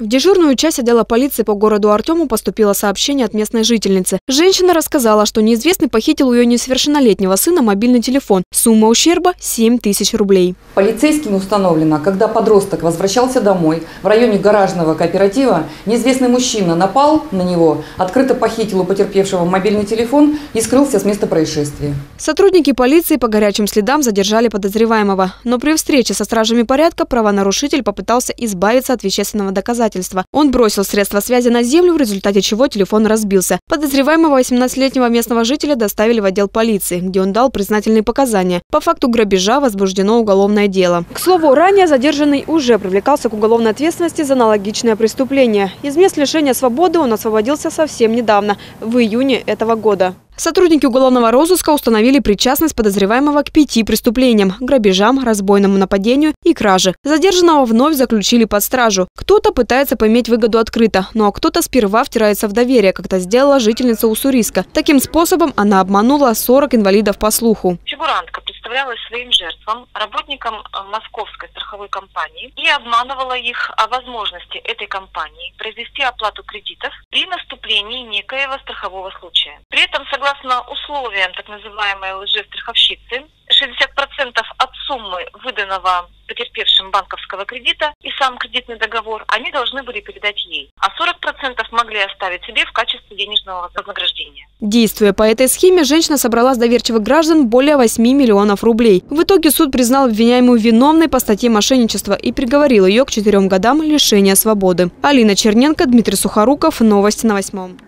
В дежурную часть отдела полиции по городу Артему поступило сообщение от местной жительницы. Женщина рассказала, что неизвестный похитил у ее несовершеннолетнего сына мобильный телефон. Сумма ущерба – 7 тысяч рублей. Полицейским установлено, когда подросток возвращался домой в районе гаражного кооператива, неизвестный мужчина напал на него, открыто похитил у потерпевшего мобильный телефон и скрылся с места происшествия. Сотрудники полиции по горячим следам задержали подозреваемого. Но при встрече со стражами порядка правонарушитель попытался избавиться от вещественного доказательства доказательства. Он бросил средства связи на землю, в результате чего телефон разбился. Подозреваемого 18-летнего местного жителя доставили в отдел полиции, где он дал признательные показания. По факту грабежа возбуждено уголовное дело. К слову, ранее задержанный уже привлекался к уголовной ответственности за аналогичное преступление. Из мест лишения свободы он освободился совсем недавно, в июне этого года. Сотрудники уголовного розыска установили причастность подозреваемого к пяти преступлениям – грабежам, разбойному нападению и краже. Задержанного вновь заключили под стражу. Кто-то пытается поиметь выгоду открыто, ну а кто-то сперва втирается в доверие, как это сделала жительница Уссурийска. Таким способом она обманула 40 инвалидов по слуху. Фигурантка представлялась своим жертвам, работникам э, московской страховой компании и обманывала их о возможности этой компании произвести оплату кредитов при наступлении некоего страхового случая. При этом, согласно условиям так называемой лжестраховщицы, 60% от суммы выданного потерпевшим банковского кредита и сам кредитный договор, они должны были передать ей. А 40% могли оставить себе в качестве денежного вознаграждения. Действуя по этой схеме, женщина собрала с доверчивых граждан более 8 миллионов рублей. В итоге суд признал обвиняемую виновной по статье мошенничества и приговорил ее к четырем годам лишения свободы. Алина Черненко, Дмитрий Сухоруков. Новости на восьмом.